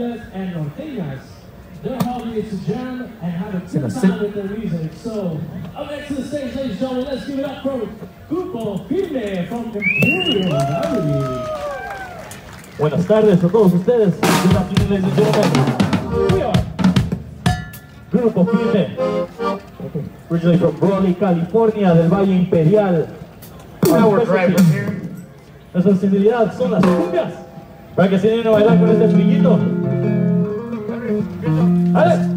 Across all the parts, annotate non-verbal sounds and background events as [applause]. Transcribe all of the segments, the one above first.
and norteñas. Their hobby is to jam and have a good time with their music. So, up next to the stage, ladies and gentlemen, let's give it up for Grupo Firme from Imperial Valley. Buenas tardes a todos ustedes. Good afternoon, ladies and gentlemen. We are Grupo Firme. Originally from Brawley, California, del Valle Imperial. Power driver here. Nuestra sensibilidad son las cumbias. Para que se den a bailar con este brillito. 哎.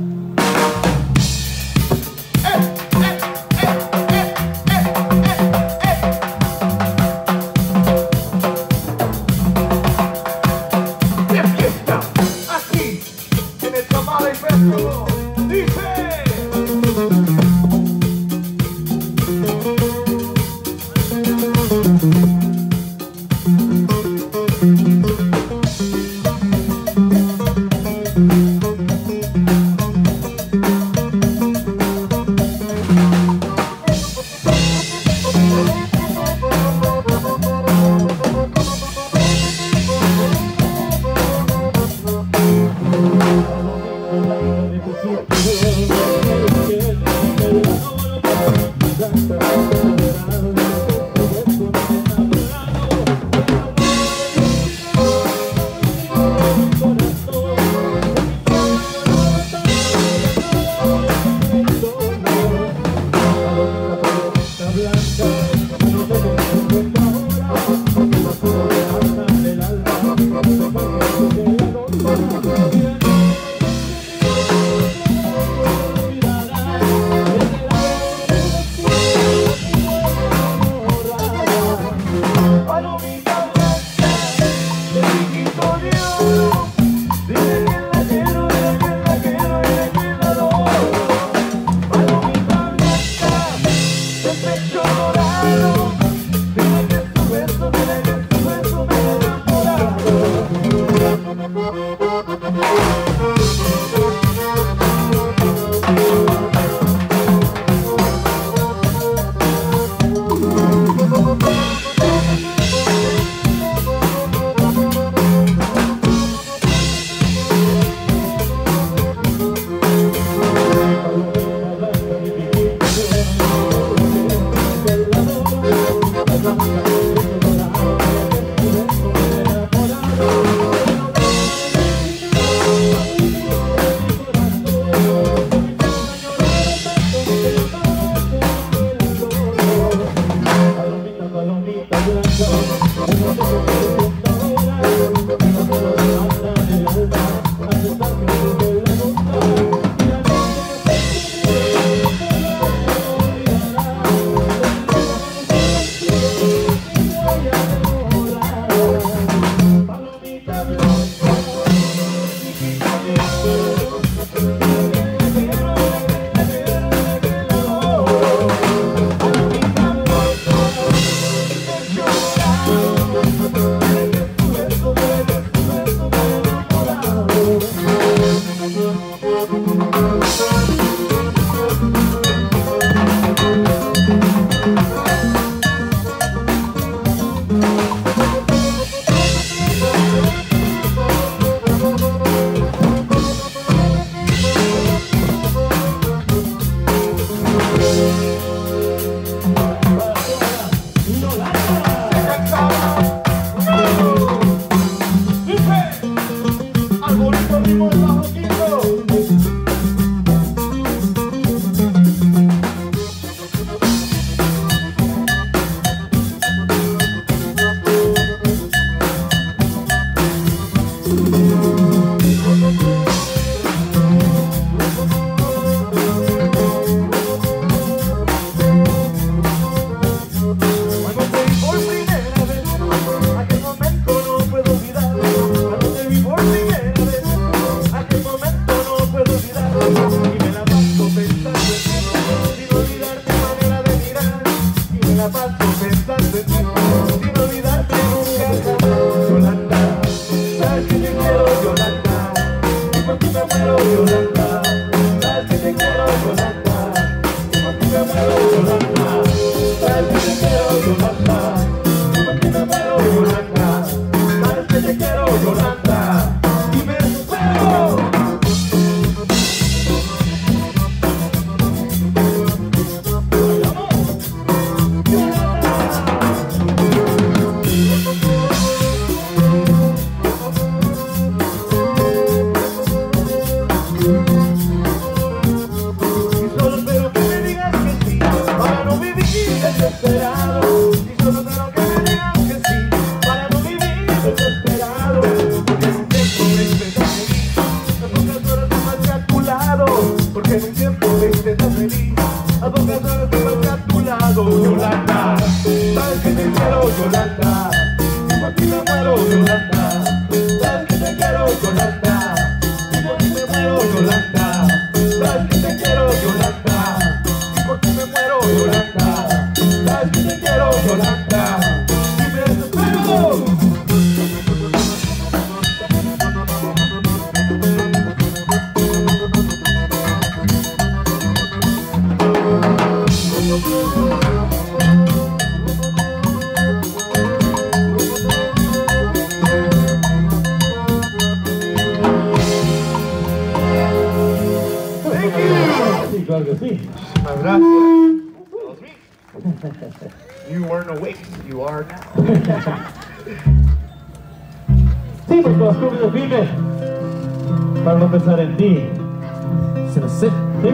Se nos sé. ¿Sí?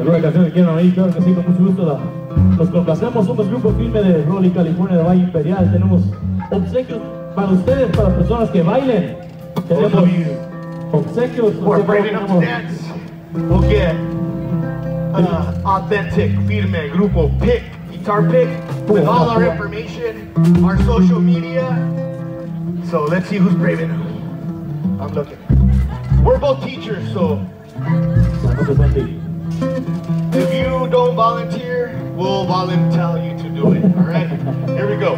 ¿Alguna canción que quieran oír? Claro que sí, con mucho gusto. la- complacemos, somos grupo firme de Brawley, California, de Valle Imperial. Tenemos obsequios para ustedes, para personas que bailen. Tenemos obsequios. who are nosotros brave enough to tenemos- dance will get uh, authentic firme grupo pick, guitar pick, with all our information, our social media. So let's see who's brave enough. I'm looking. We're both teachers, so If you don't volunteer, we'll volunteer you to do it. All right? Here we go.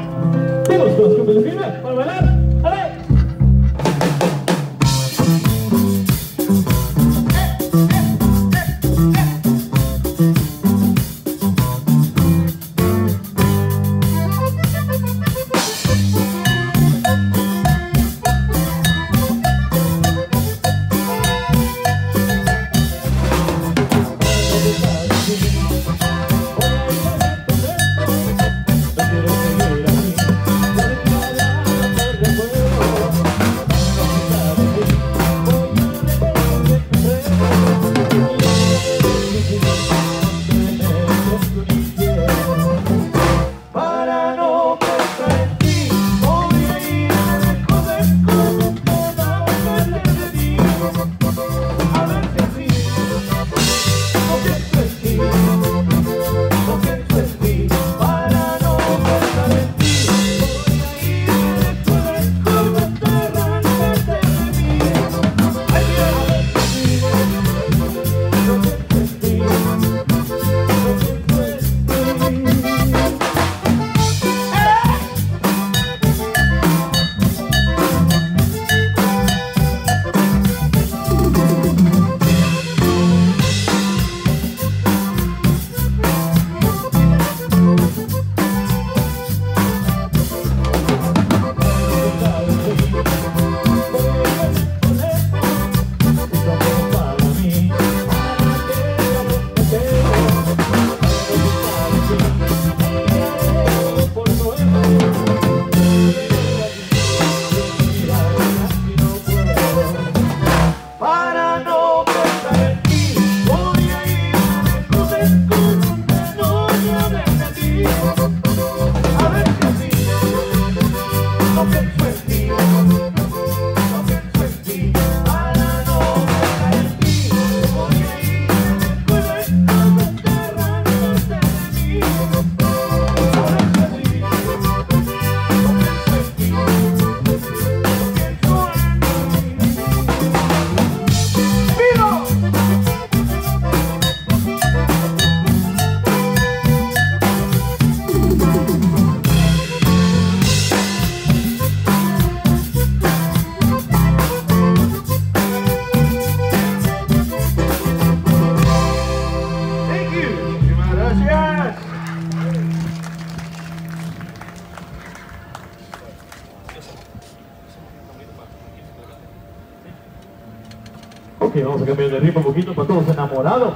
Vamos a cambiar de ritmo un poquito para todos enamorados.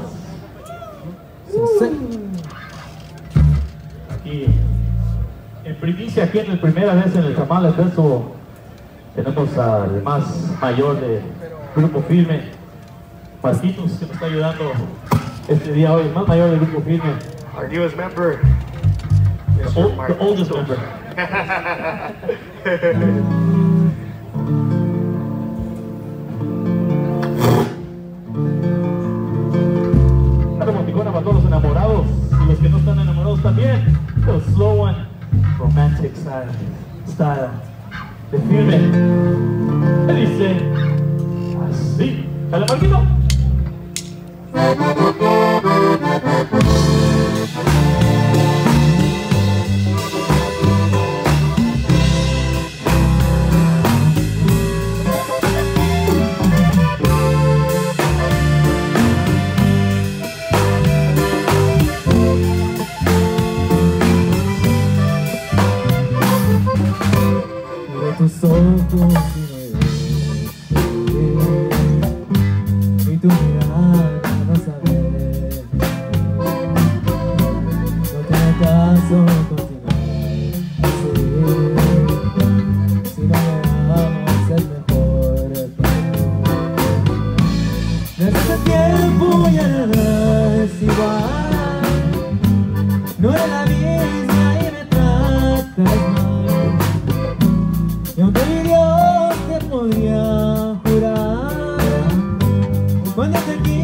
Aquí, en primicia, aquí en la primera vez en el Tamales Verso, tenemos al más mayor de Grupo Firme, Marquitos, que nos está ayudando este día hoy, el más mayor del Grupo Firme, Our newest member, the, old- the oldest member. [laughs] romantic. style, style de firme. Me dice así. ¿Dale, Marquito? Cuando te quise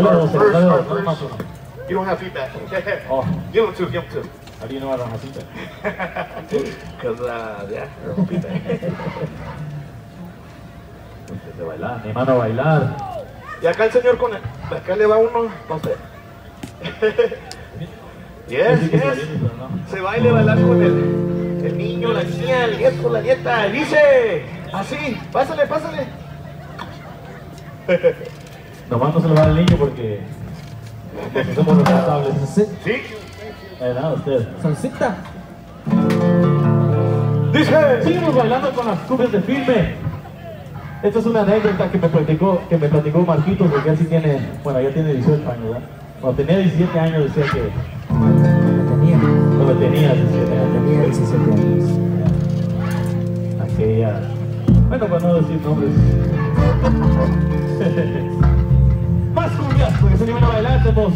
más first. uno. You don't have feedback. Oh. [laughs] Give him two, give him two. Aquí no va a dar masita. [laughs] Because, uh, yeah, there's no feedback. De bailar, mi mano a bailar. Y acá el señor con el... Acá le va uno, no sé. [laughs] Yes, Sí, que se yes. Se baile bailar con el, el niño, la niña, el nieto, la nieta. Dice, así, pásale, pásale. Nomás no se lo va al niño porque somos responsables. ¿Sí? Eh, nada, usted. Salsita Dice, Seguimos bailando con las cumbias de filme. Esta es una anécdota que me platicó, que me platicó Marquitos, porque él sí tiene, bueno, ya tiene 18 años, ¿verdad? Cuando tenía 17 años decía que Tenía, cuando tenía 17 años, tenía 17 años aquella, bueno, para no decir nombres. [laughs] más cumbias, porque se animan a bailar, tenemos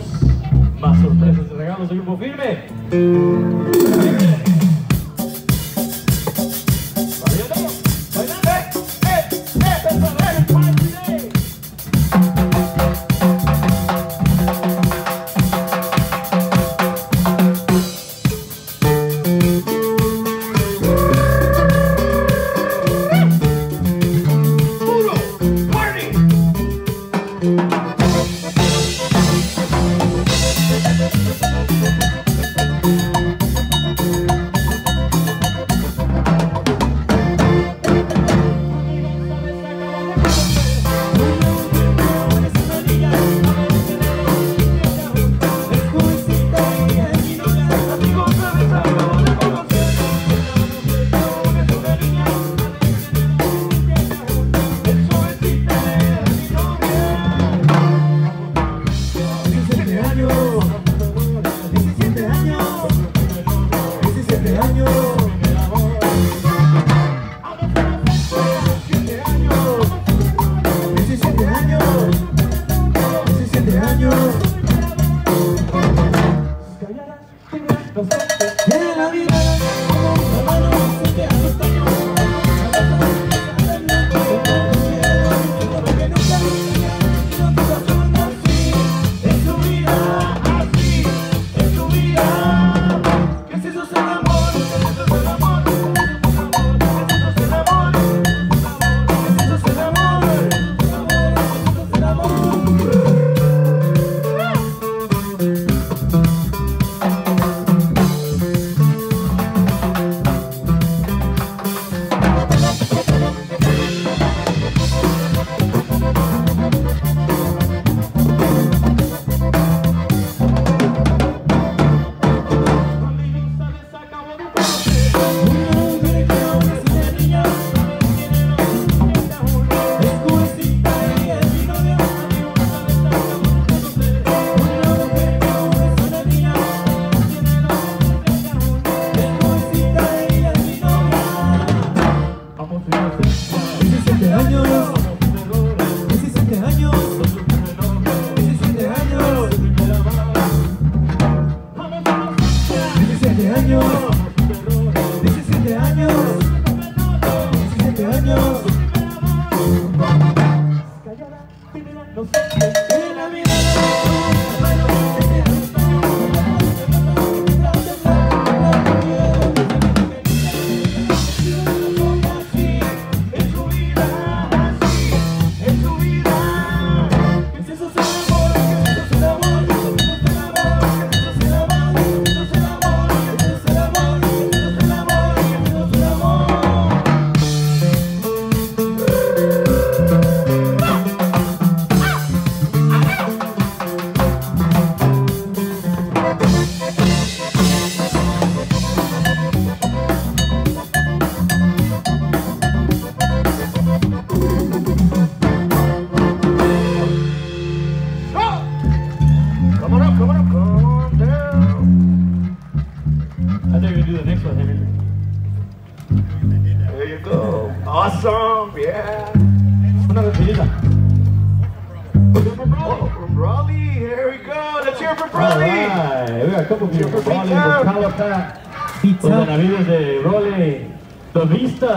más sorpresas y regalos del grupo firme.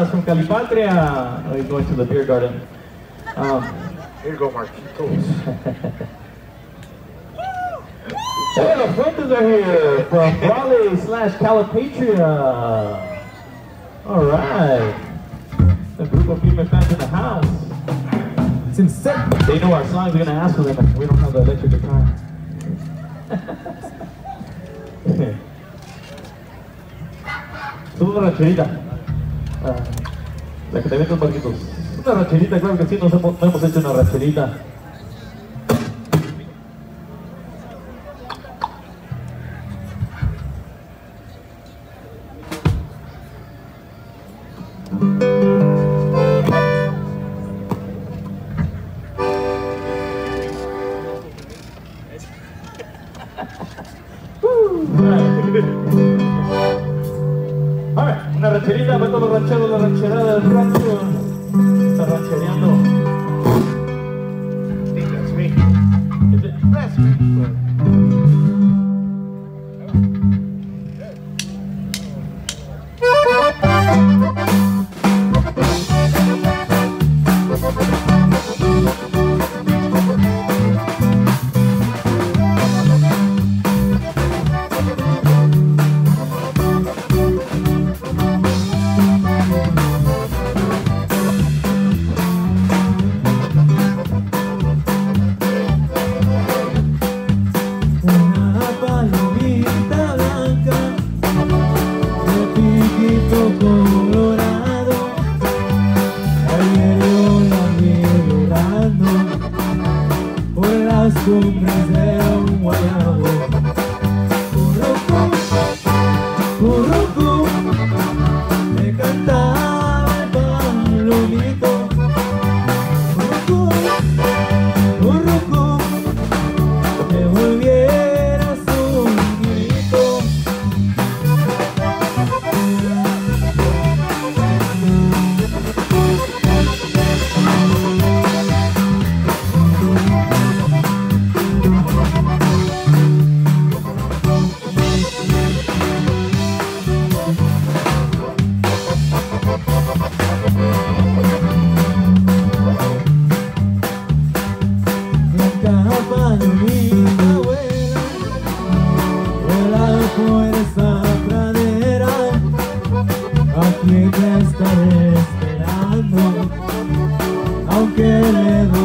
From Calipatria. Oh, he's going to the beer garden. Um, Here you go, Marquitos. hey, the Fuentes are here from Brawley slash Calipatria. All right. The group of female fans in the house. Sin set. They know our songs, we're gonna ask for them, we don't have the electric guitar. [laughs] Una rancherita. Ah, te meten barquitos. Una rancherita, claro que sí, nos hemos, no hemos hecho una rancherita. Todos los rancheros, la rancherada del rancho. bajo esa pradera a quien estaré esperando aunque le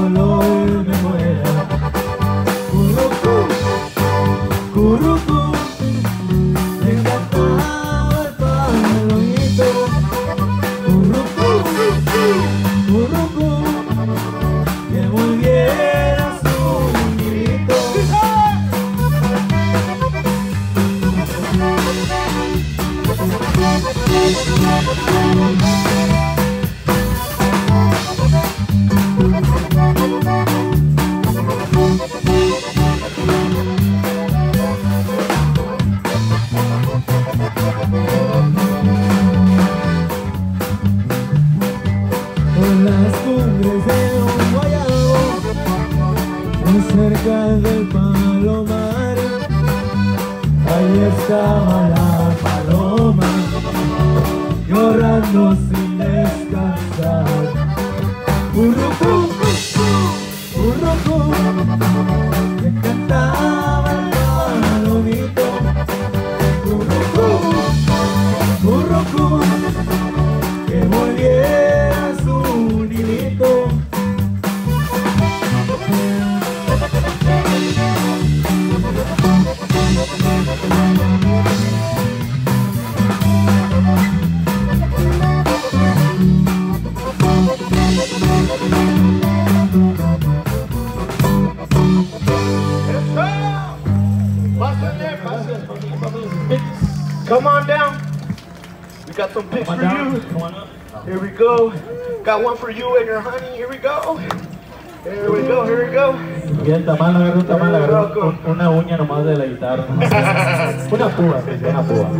loco. Una uña nomás de la guitarra. [laughs] una púa, una púa.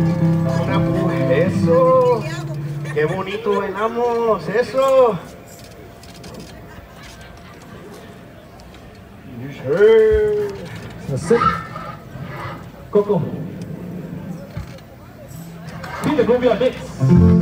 Una púa, eso. Qué bonito bailamos, eso. Sí. Coco. Dile cumbia mix.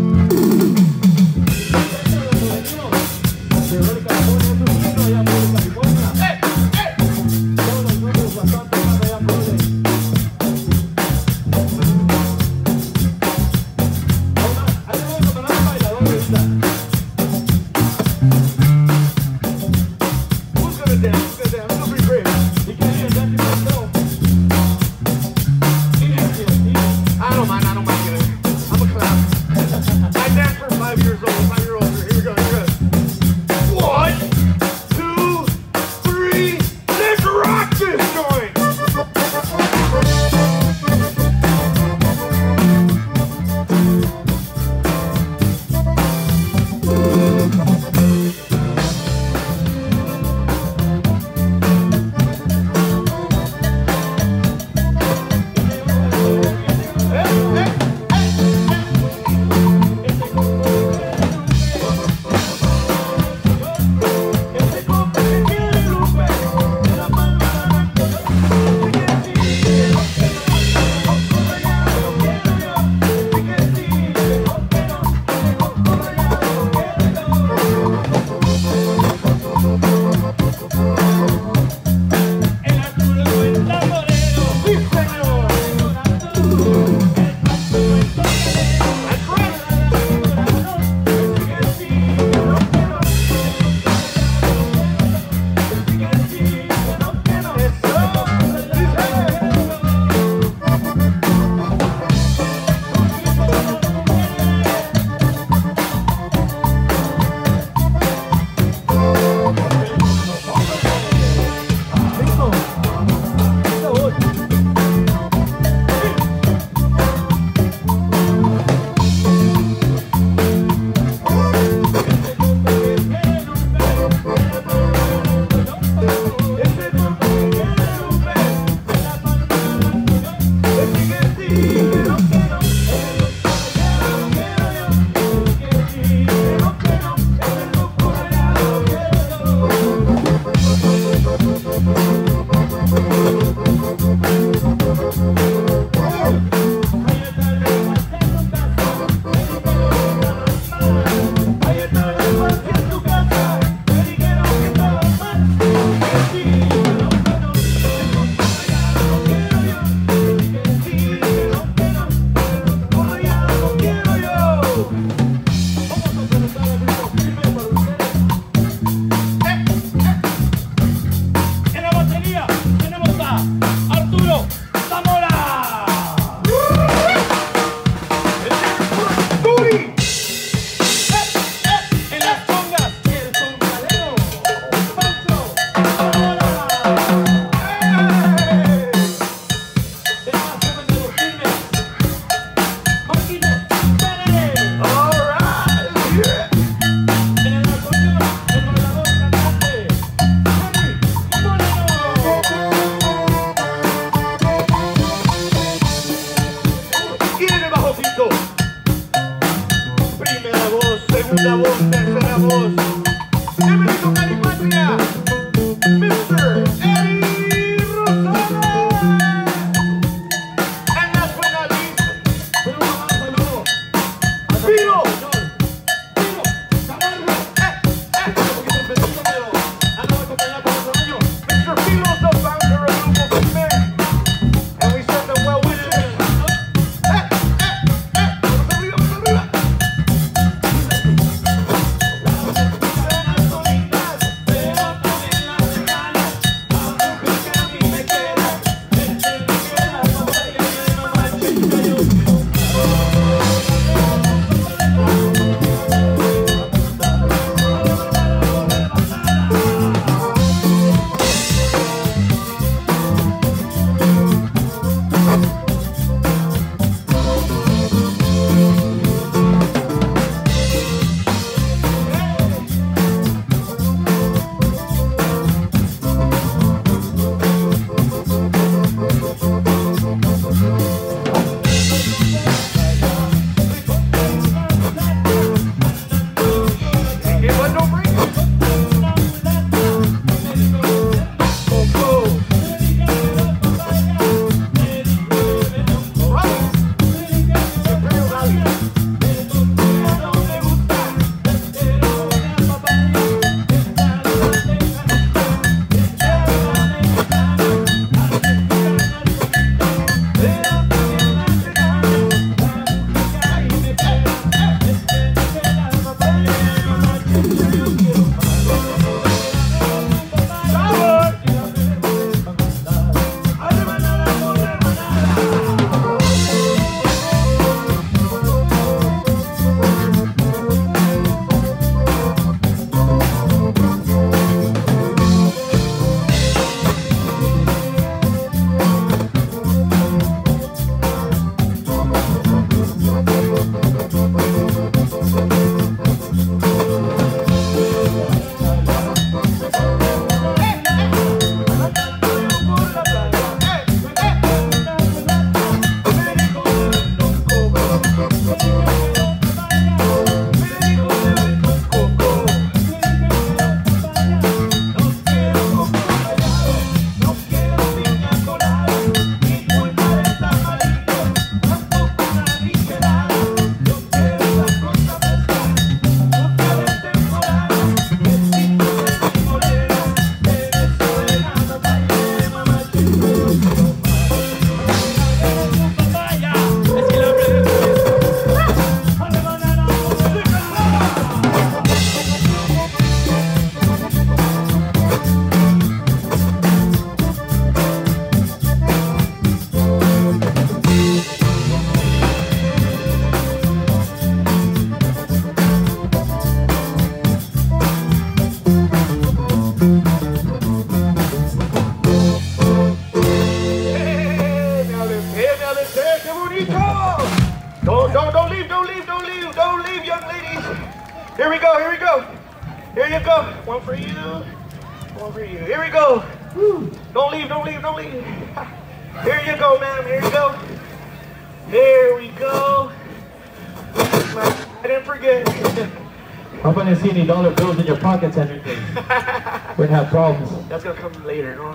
Give it to anybody now.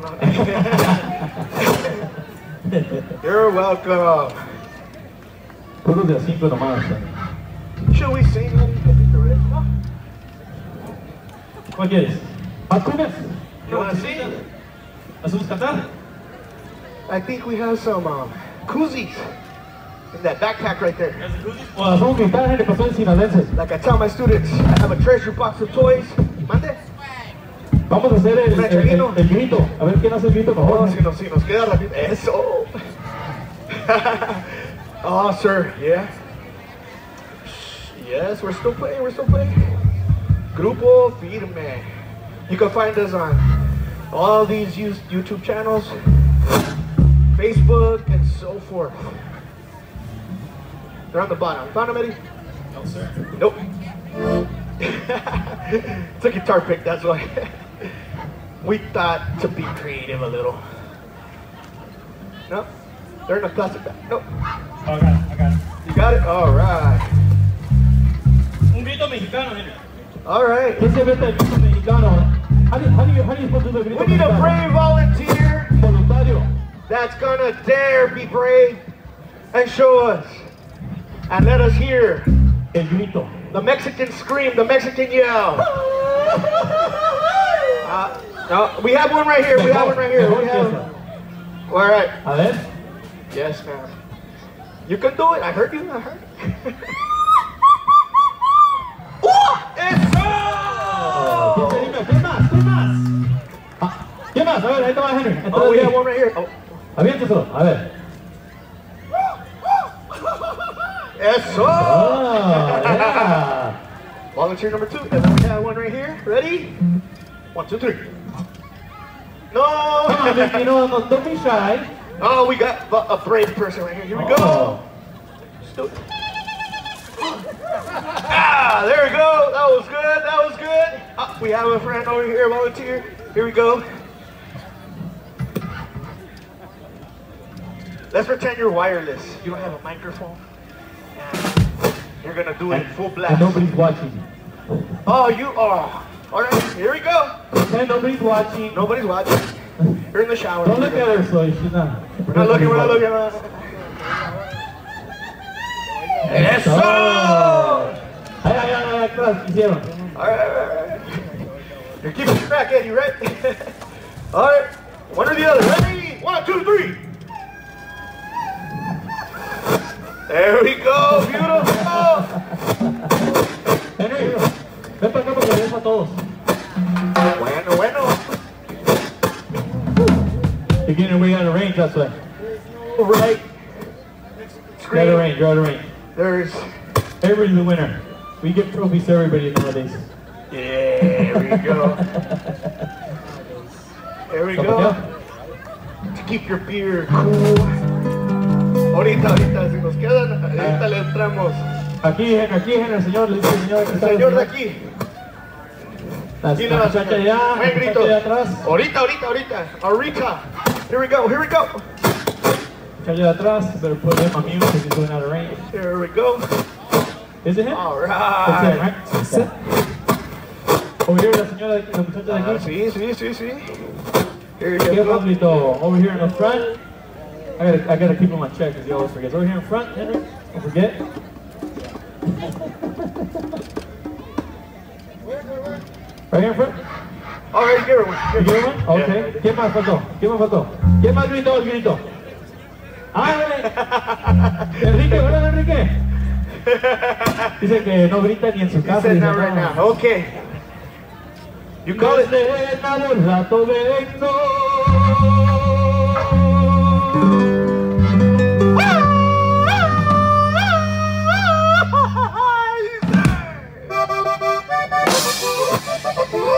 No, [laughs] no. You're welcome. Puro de a cinco nomás. Should we sing anything the? No? ¿Cuál. You wanna sing? ¿Hacemos cantar? I think we have some um, koozies in that backpack right there. O hacemos gritar, Henry, pasó en sinaloenses. Like I tell my students, I have a treasure box of toys. Mande? Vamos a hacer el, el, el, el grito. A ver quién hace el grito Oh, si nos, si nos queda rápido. Eso. [laughs] oh, sir, yeah. Yes, we're still playing, we're still playing. Grupo Firme. You can find us on all these YouTube channels, Facebook, and so forth. They're on the bottom. Found them, Eddie? No, sir. Nope. It's a guitar pick, that's why. we thought to be creative a little. No, they're in a plastic bag. Nope. Oh, I got it, I got it. You got it? All right. Un grito mexicano, Henry. All right. ¿Qué se vete el grito mexicano? How do, how do you, how do you supposed to do the grito We need a brave volunteer Voluntario. that's gonna dare be brave and show us and let us hear El grito. The Mexican scream, the Mexican yell. [laughs] Uh, no, we have one right here. We have one right here. We have. All right. A ver. Yes, ma'am. You can do it. I heard you. I heard. [laughs] ¡Oh! ¡Eso! ¿Quién se anima? ¿Quién más? ¿Quién más? Ah, ¿Quién más? A ver, ahí te va Henry. Oh, we Entonces, have one right here. Oh. aviénteselo. A ver. Eso! Oh, yeah. Volunteer number two. And then we have one right here. Ready? One, two, three. Come on, No! Mickey, no, no, don't be shy. oh, we got a brave person right here. Here we go. Oh. It. Ah, there we go. That was good. That was good. Ah, we have a friend over here, volunteer. Here we go. Let's pretend you're wireless. You don't have a microphone. You're gonna do it in full And nobody's watching. Oh, you are. All right, here we go. And nobody's watching. Nobody's watching. You're in the shower. Don't look at her, so she's not. We're not looking. We're not looking. Eso! Oh. All Ay, ay, ay, ay, atrás, hicieron? all right, all right. You're keeping track, Eddie, right? [laughs] all right. One or the other. Ready? One, two, three. There we go. Beautiful. Henry, ven para acá para que veas a todos. Bueno, bueno. You're getting away out of range, that's why. All right. You're out of range, out of range. There's. Everybody's the winner. We give trophies to everybody nowadays. There we go. [laughs] There we go. To keep your beer cool. Ahorita, ahorita, si nos quedan, ahorita le entramos. Aquí, Henry, aquí, Henry, el señor, le dice el señor. El señor de aquí. La, Aquí la más. muchacha allá, la Buen grito. muchacha allá atrás. Ahorita, ahorita, ahorita. Ahorita. Here we go, here we go. Muchacha allá atrás. Better put him on mute because he's going out of range. Here we go. Is it him? All right. right? That's it. Over here, la señora, de- la muchacha de Ah, aquí. sí, sí, sí, sí. Here Here you go. Over here in the front. I gotta, I gotta keep on check because he always forgets. Over here in front, Henry. Don't forget. Right here in front. All right, give her one. Get one? Yeah. Okay. ¿Quién más faltó? ¿Quién más faltó? ¿Quién más gritó el grito? ¡Ah! [laughs] Enrique, ¿verdad, Enrique? Dice que no grita ni en su casa. dice, right no. now. Okay. You call it. Desde rato vengo. Oh, [laughs]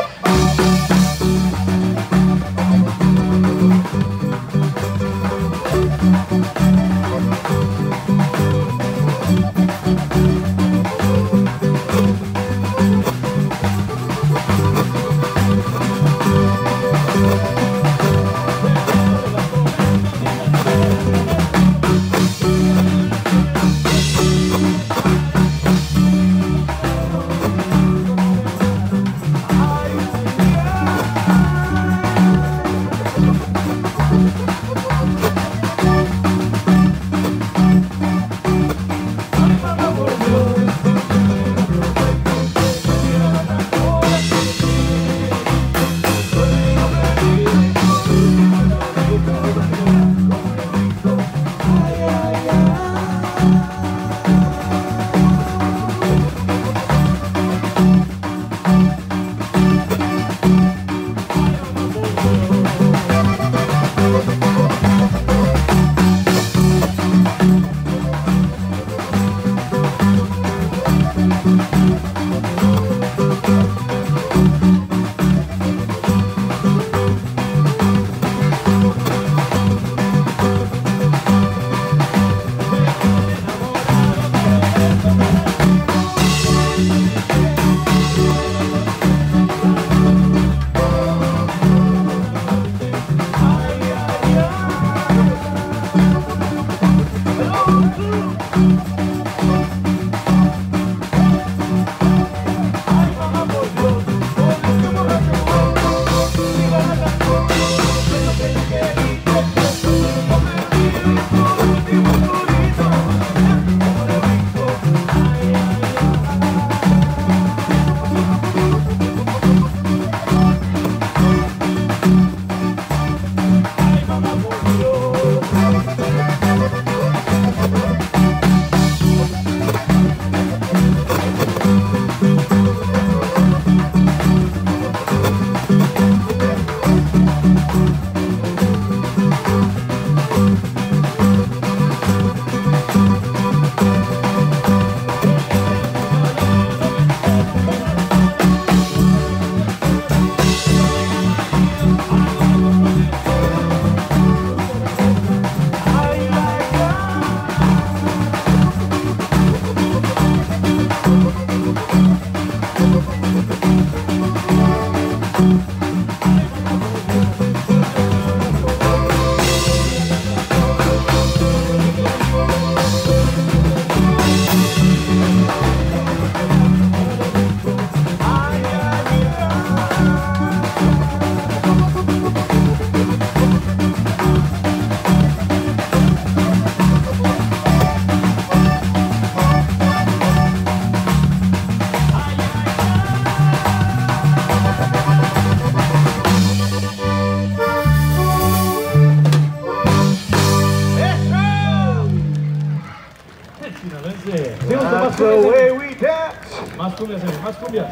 cumbias, señor, más cumbias.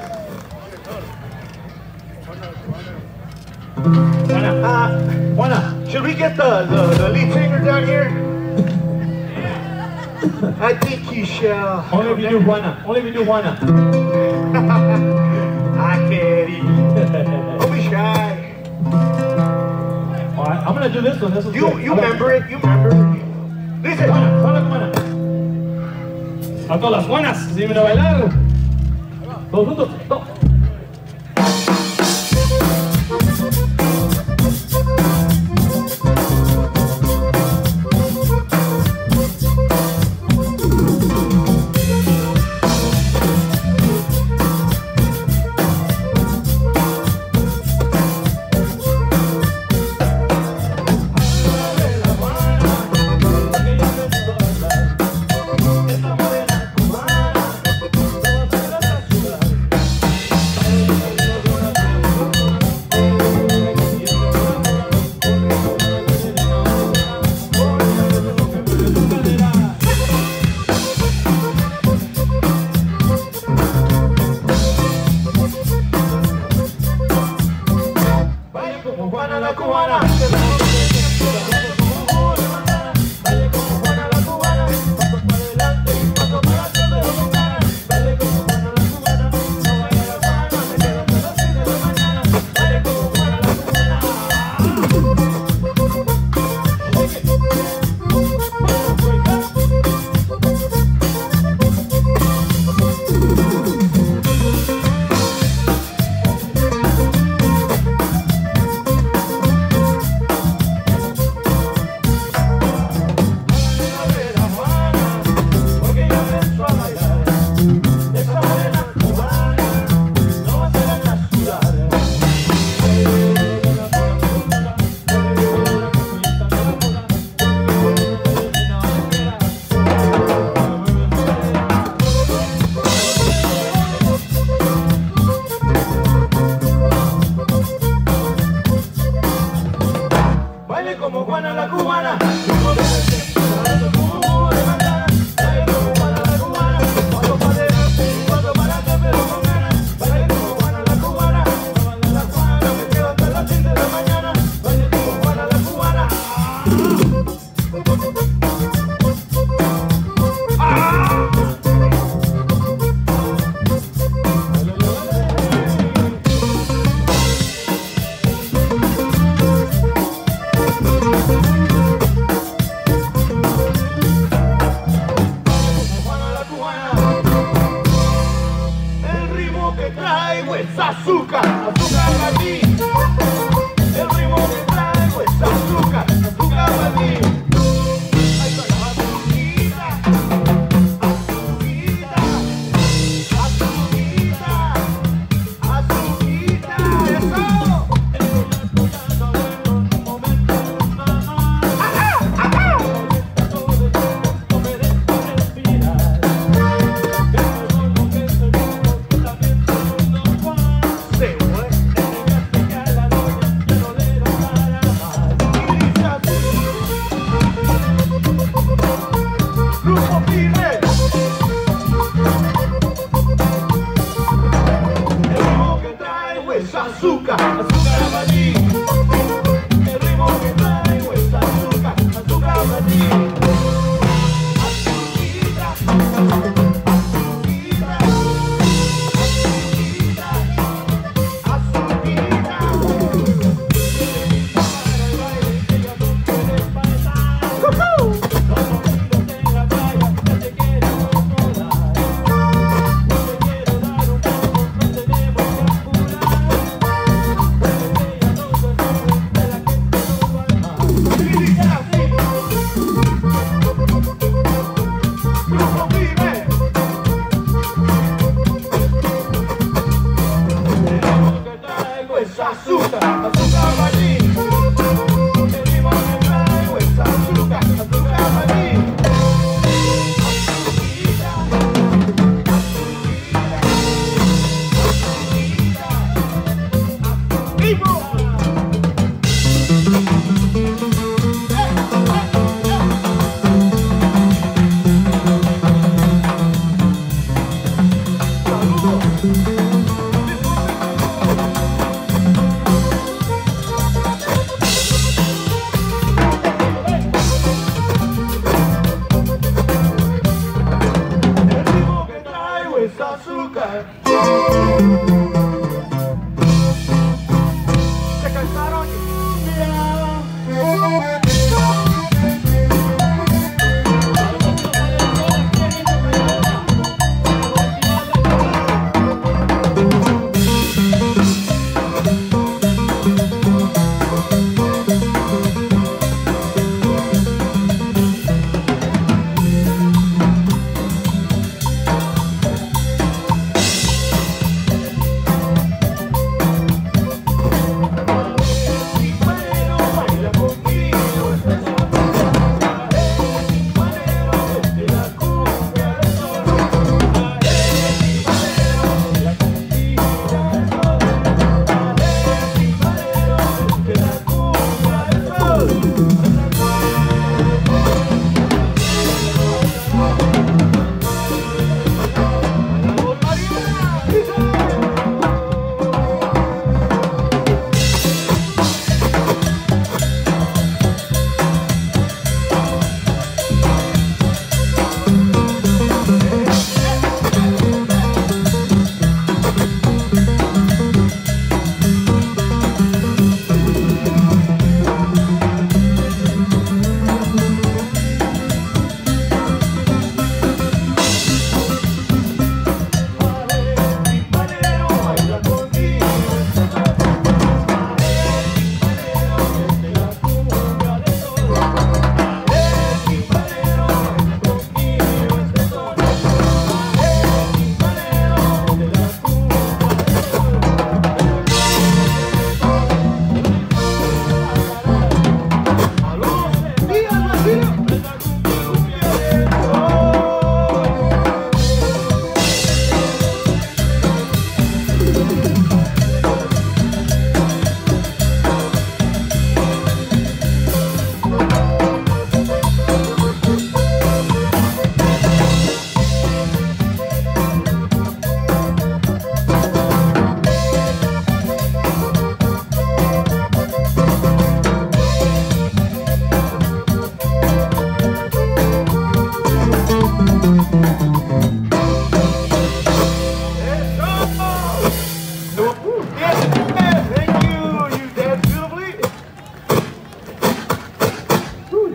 Juana, Uh, Juana. should we get the, the, the lead singer down here? I think he shall. Only if you do Juana. Only if you do Juana. [laughs] I can't even. [laughs] Don't be shy. Alright, I'm gonna do this one. This one's You good. you I'm gonna- remember it? You remember it? Listen. Juana, Juana, Juana. A todas las Juanas, si a bailar. Todos juntos. To-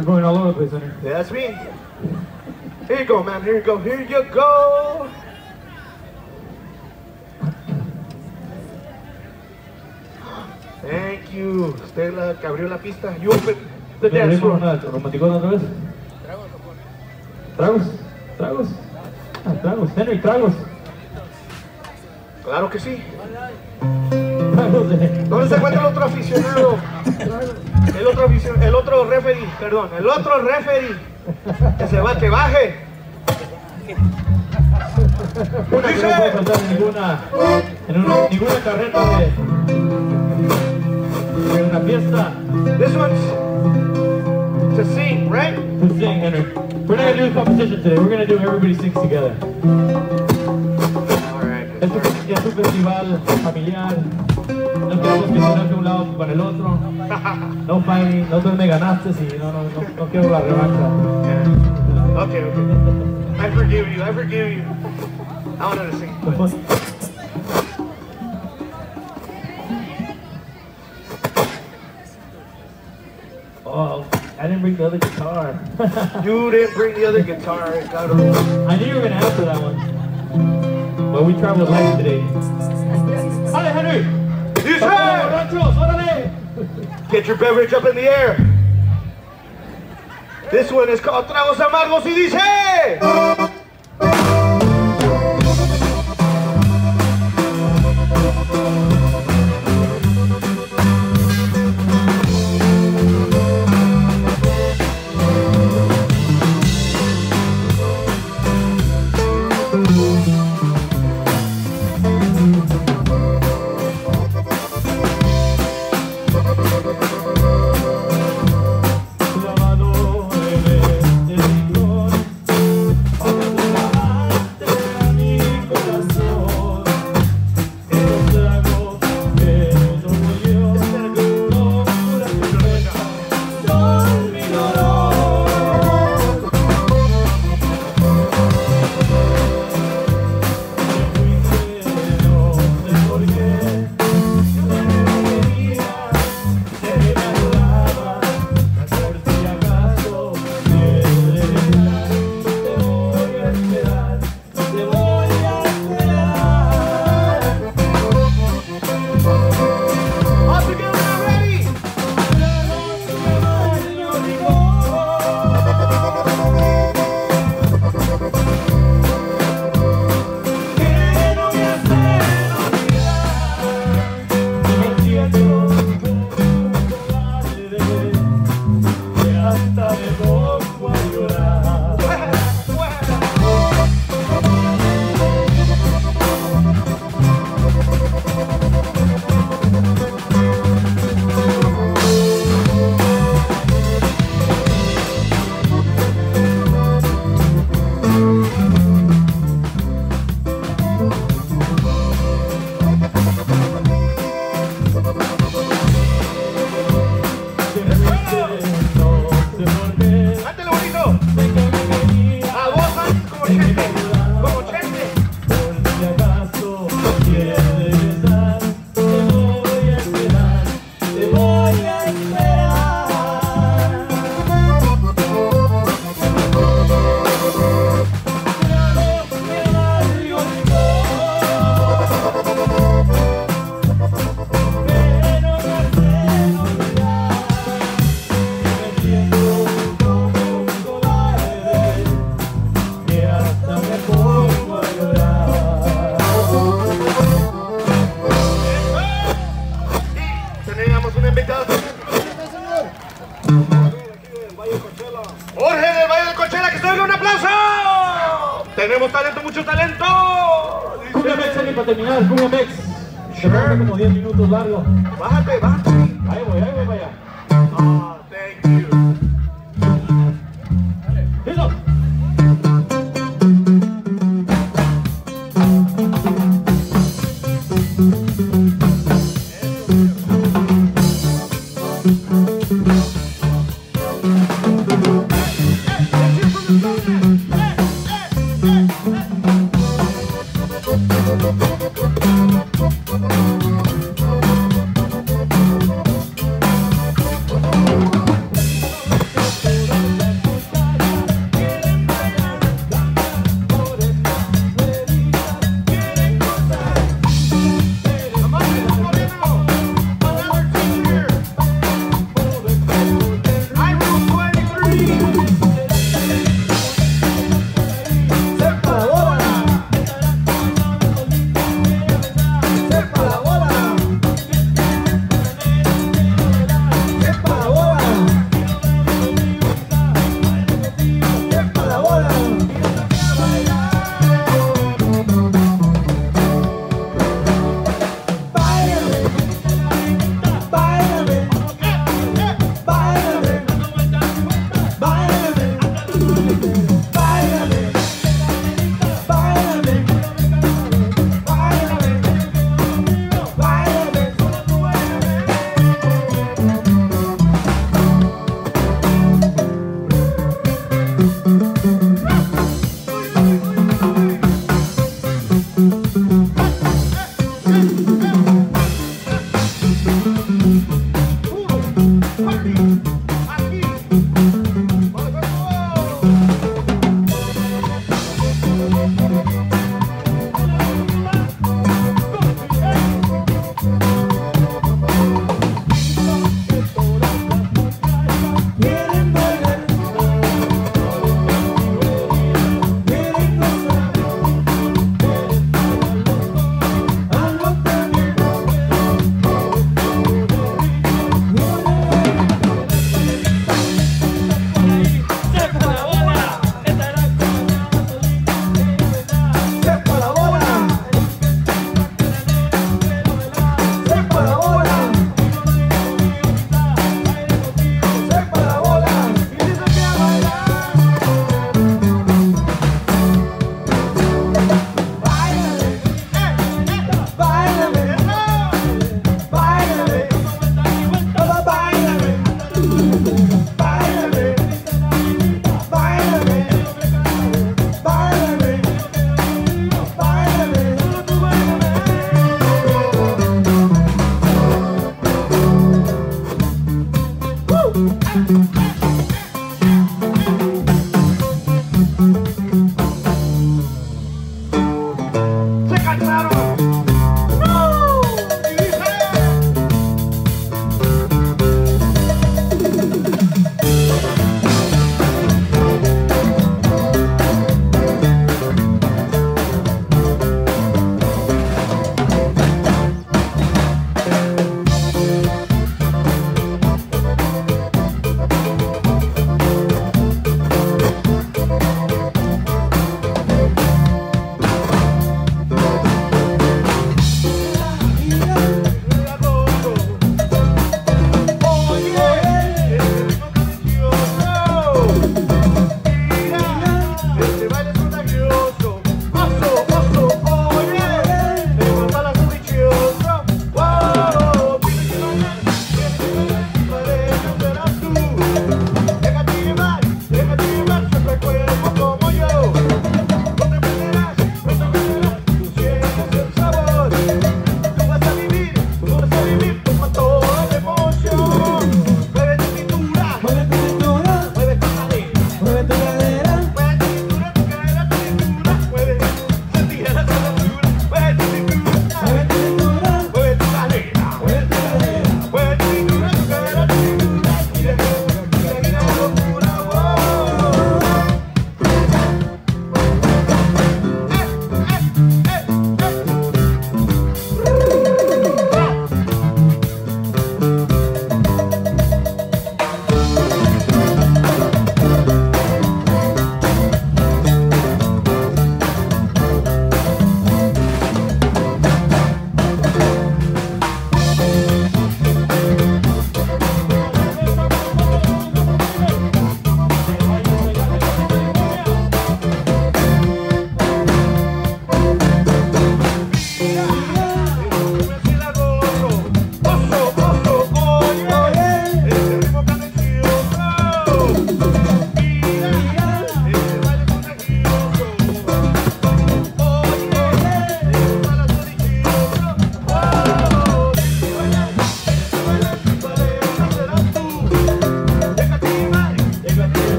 You're going all over the place, honey. Yeah, that's me. Here you go, man. Here you go. Here you go. Thank you. Usted la que abrió la pista. You open the dance floor. ¿Romanticón otra vez? Tragos, tragos. Ah, tragos, Henry, tragos. Claro que sí. ¿Dónde se encuentra el otro aficionado? [laughs] El otro el otro referee, perdón, el otro referee. Que se va, que baje. Una que no puede faltar ninguna, en una, ninguna carreta de, de una fiesta. This one's to sing, right? To sing, Henry. We're not gonna do a competition today. We're gonna do everybody sings together. All right. Es un festival familiar. No queremos que se un lado con el otro. No fighting. No tú me ganaste y no, no, no, no quiero la revancha. Okay, okay. I forgive you. I forgive you. I wanted to sing. but- Oh, I didn't bring the other guitar. [laughs] You didn't bring the other guitar. I knew you were gonna answer that one. But we traveled light today. ¡Dale, get your beverage up in the air. This one is called Tragos Amargos y dice.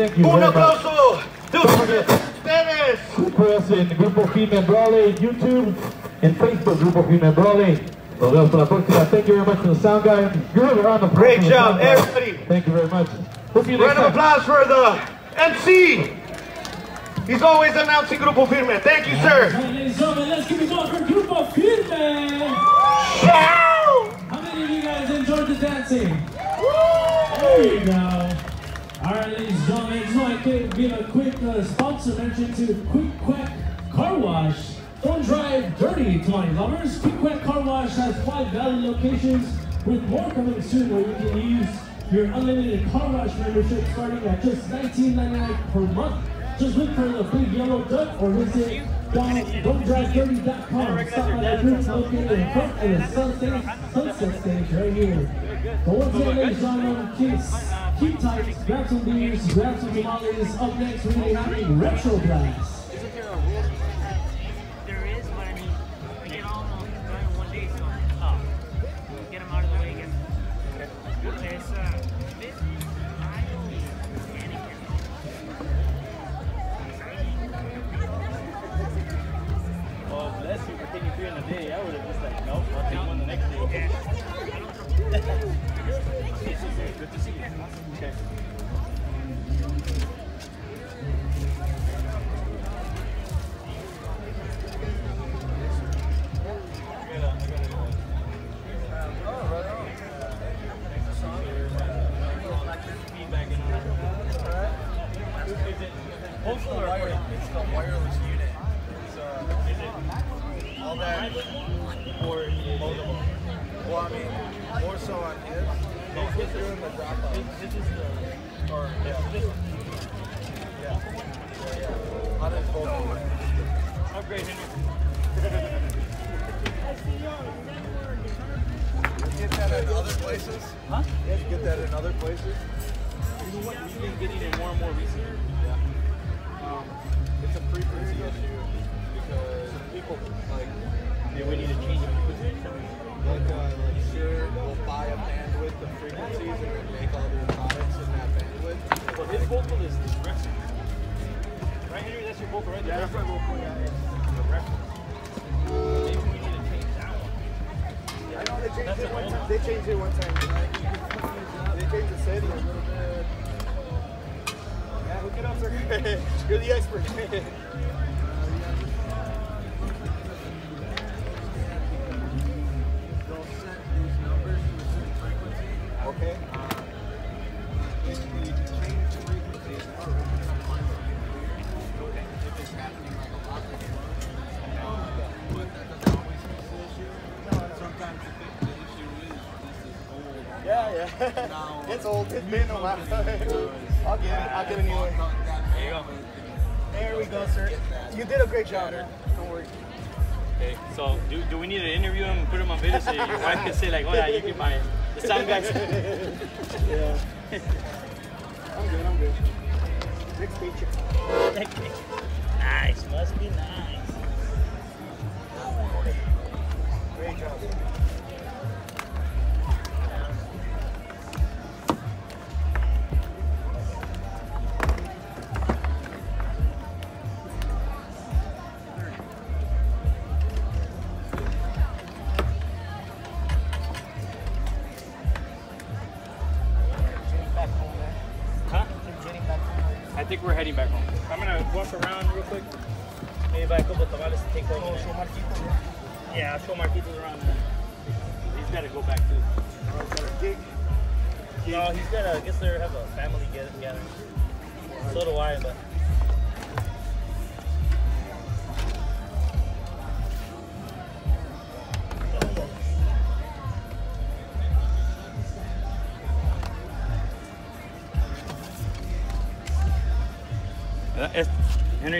Thank you, thank you. Un very much. aplauso de Don't ustedes. Put us in Grupo Firme Brawley, YouTube, and Facebook, Grupo Firme Brawley. Nos vemos para la próxima. Thank you very much to the sound guy. Give a round of applause Great to the job, everybody. Thank you very much. We'll you Round of applause for the MC. He's always announcing Grupo Firme. Thank you, sir. Ladies and gentlemen, let's give it up for Grupo Firme. How many of you guys enjoyed the dancing? There you go. A sponsor mention to Quick Quack Car Wash. Don't drive dirty, Tony lovers. Quick Quack Car Wash has five valid locations with more coming soon where you can use your unlimited car wash membership starting at just $19.99 per month. Just look for the big yellow duck or visit don'tdrivedirty.com. Stop by the group located in front of the sunset, sunset stage right here. But once again, ladies and gentlemen, keep, keep tight, grab some beers, grab some tamales. Up next, we're going to be having Retro Blast. Changed it one time. They changed it one time. They changed the setting a little bit. Yeah, hook it up, sir. [laughs] You're the expert. [laughs] You did a great job. Don't worry. Okay, so do, do we need to interview him and put him on video so your wife can say like, oh yeah, you can buy it. The sound guys. [laughs] Yeah. I'm good. I'm good. Next paycheck. Nice, must be nice.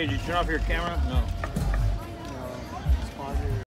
Did you turn off your camera? No.